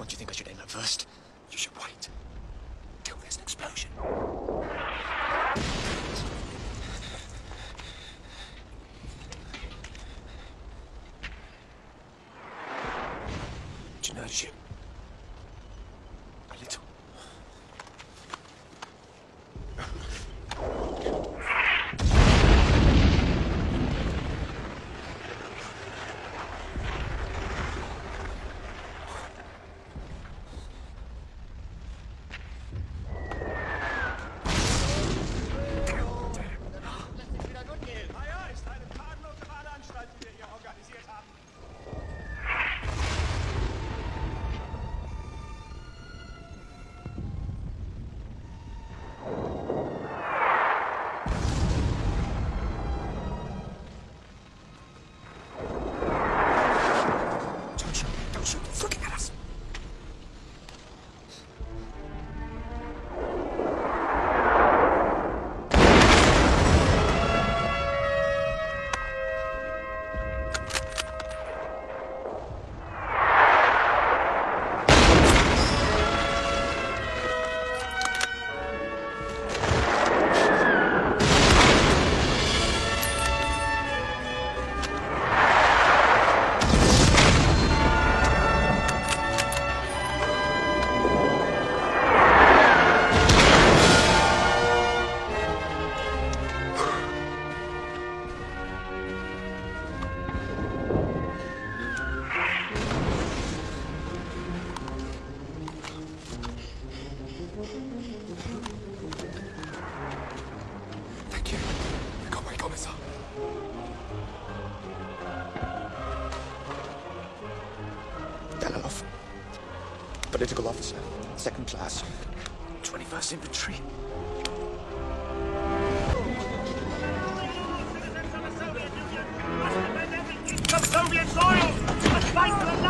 one do you think I should aim at first? You should wait. Till there's an explosion. Thank you. Danilov, political officer, second class, 21st Infantry. Soviet fight!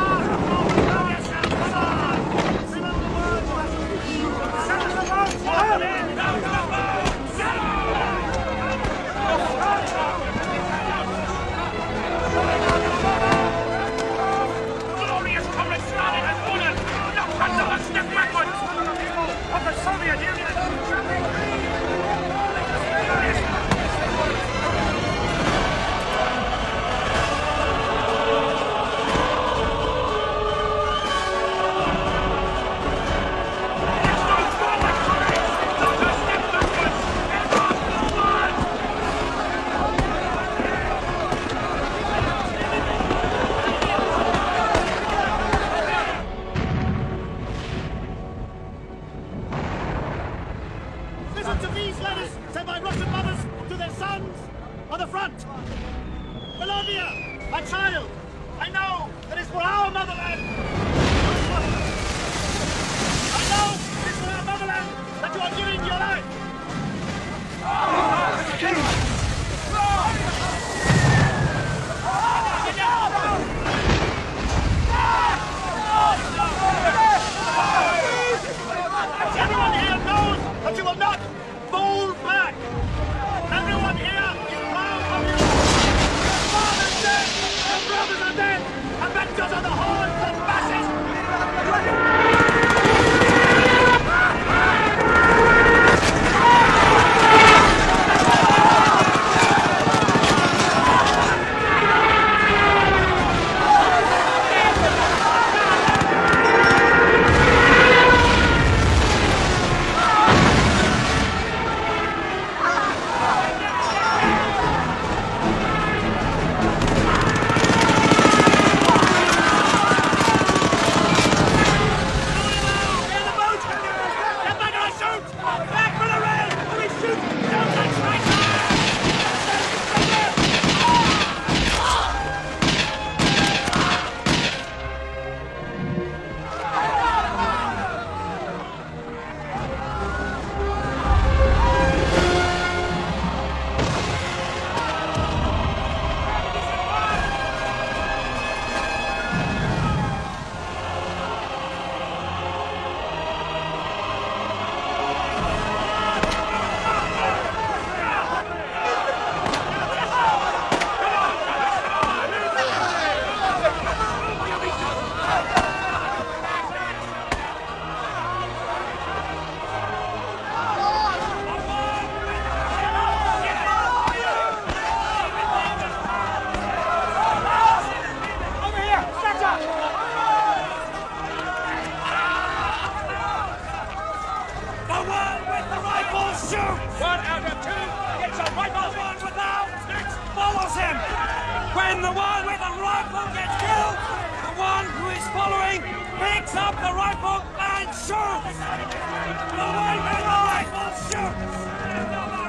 Picks up the rifle and shoots! The one with the rifle shoots!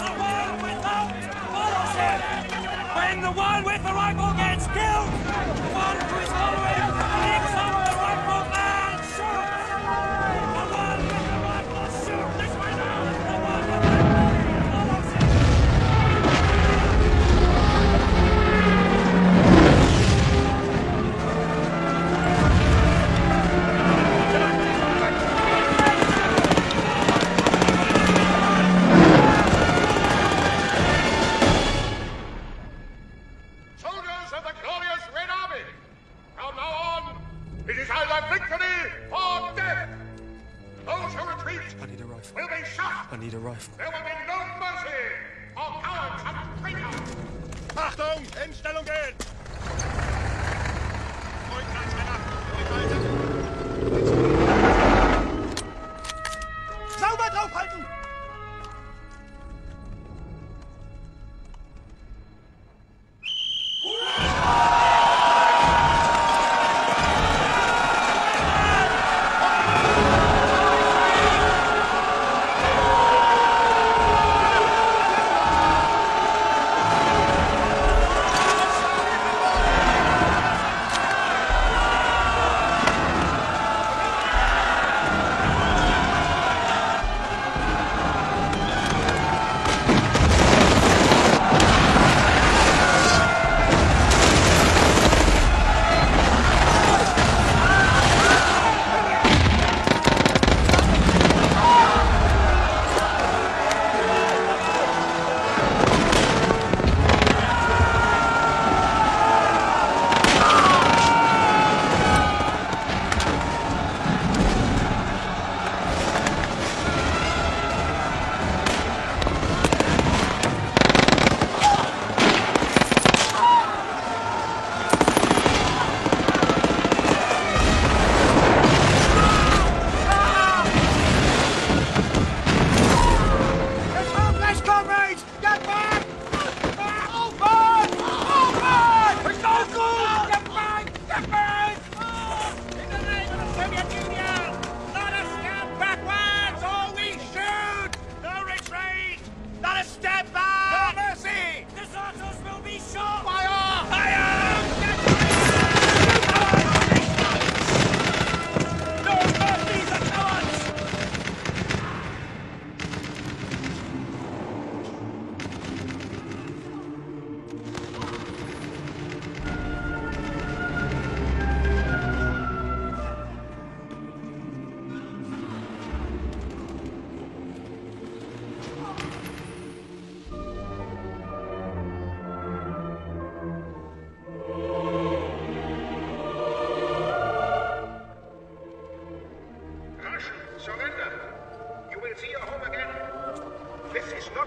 The one without follows him! When the one with the rifle gets killed, the one who is following. victory or death. Those who retreat I need a rifle. will be shot. I need a rifle. There will be no mercy for cowards and traitors. Achtung, in gehen! Männer, weiter.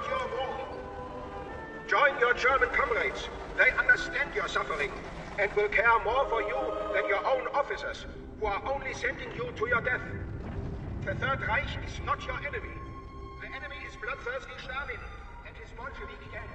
Your. Join your German comrades. They understand your suffering and will care more for you than your own officers, who are only sending you to your death. The Third Reich is not your enemy. The enemy is bloodthirsty Stalin and his Bolshevik gang,